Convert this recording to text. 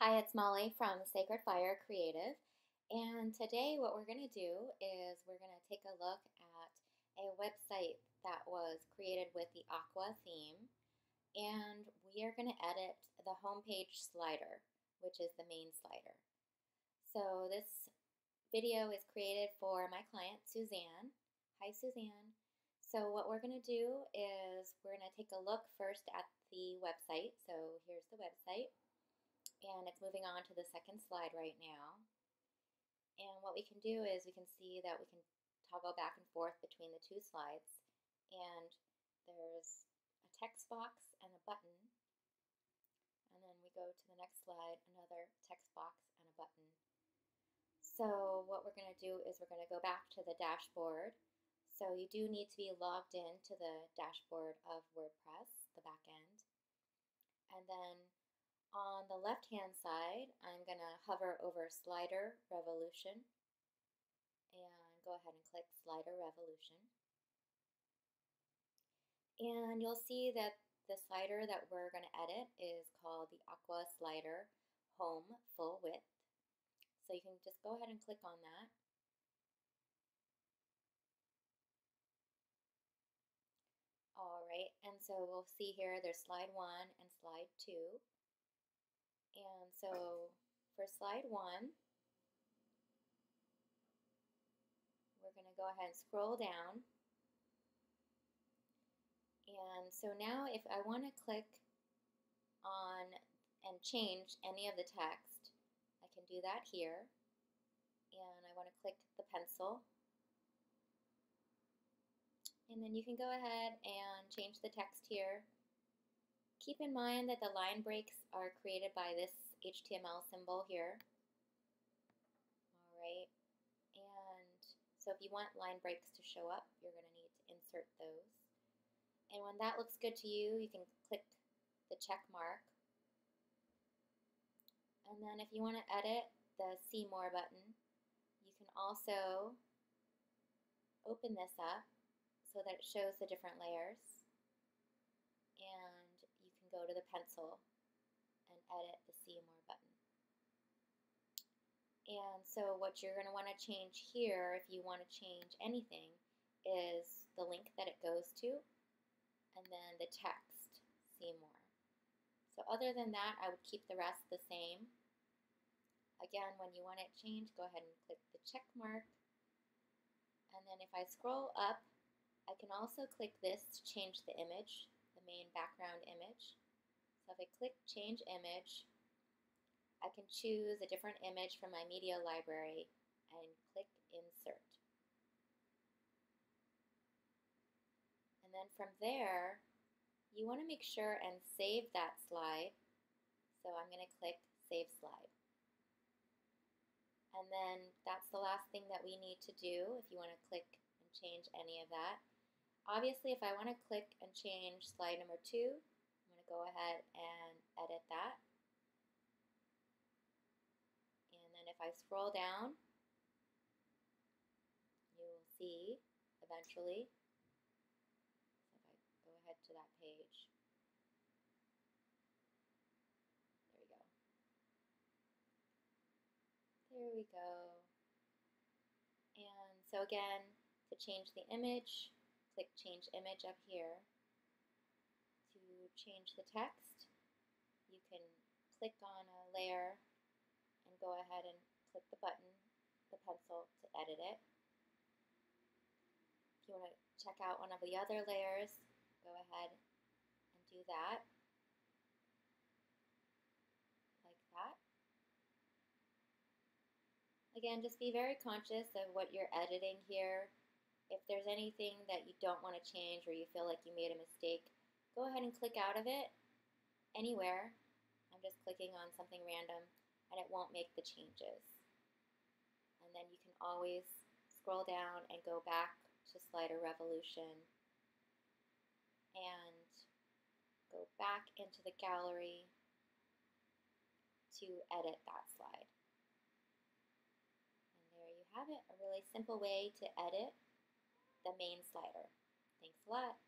Hi, it's Molly from Sacred Fire Creative, and today what we're going to do is we're going to take a look at a website that was created with the Aqua theme, and we are going to edit the homepage slider, which is the main slider. So this video is created for my client, Suzanne. Hi, Suzanne. So what we're going to do is we're going to take a look first at the website. So here's the website and it's moving on to the second slide right now. And what we can do is we can see that we can toggle back and forth between the two slides. And there's a text box and a button. And then we go to the next slide, another text box and a button. So what we're going to do is we're going to go back to the dashboard. So you do need to be logged in to the dashboard of WordPress, the back end. And then on the left-hand side, I'm going to hover over Slider Revolution and go ahead and click Slider Revolution. And you'll see that the slider that we're going to edit is called the Aqua Slider Home Full Width. So you can just go ahead and click on that. All right, and so we'll see here there's slide one and slide two. And so for slide one, we're going to go ahead and scroll down. And so now if I want to click on and change any of the text, I can do that here. And I want to click the pencil. And then you can go ahead and change the text here Keep in mind that the line breaks are created by this HTML symbol here. All right, and so if you want line breaks to show up, you're going to need to insert those. And when that looks good to you, you can click the check mark. And then if you want to edit the See More button, you can also open this up so that it shows the different layers go to the pencil and edit the See More button. And so what you're going to want to change here, if you want to change anything, is the link that it goes to, and then the text, See More. So other than that, I would keep the rest the same. Again, when you want it changed, go ahead and click the check mark. And then if I scroll up, I can also click this to change the image, the main background image. So if I click change image, I can choose a different image from my media library and click insert. And then from there, you want to make sure and save that slide. So I'm going to click save slide. And then that's the last thing that we need to do if you want to click and change any of that. Obviously, if I want to click and change slide number two, go ahead and edit that. And then if I scroll down, you will see eventually, if I go ahead to that page, there we go. There we go. And so again, to change the image, click change image up here change the text, you can click on a layer and go ahead and click the button, the pencil, to edit it. If you want to check out one of the other layers, go ahead and do that. Like that. Again, just be very conscious of what you're editing here. If there's anything that you don't want to change or you feel like you made a mistake, go ahead and click out of it anywhere. I'm just clicking on something random and it won't make the changes. And then you can always scroll down and go back to Slider Revolution and go back into the gallery to edit that slide. And there you have it, a really simple way to edit the main slider. Thanks a lot.